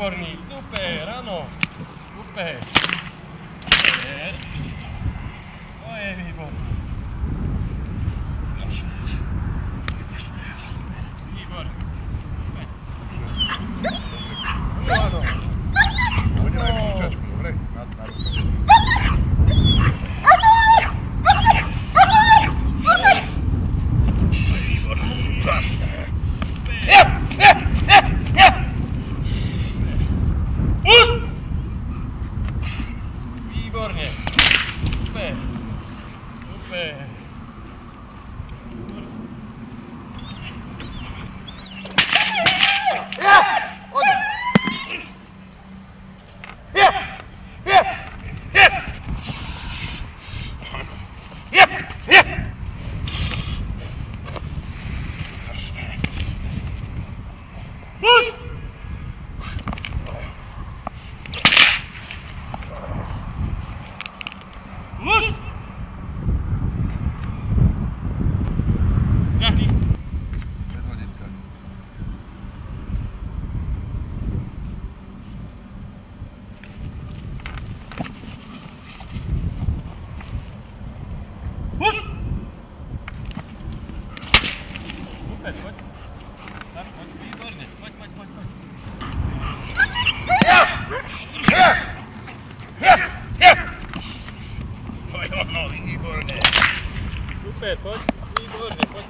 výborný, super, áno, super. super. To je výborný. Výborný. No, áno. Poďme aj kúčačku, dobre? Na, na ruku. Výborný, krásne. Výborne. Super. Super, pode ir, pode.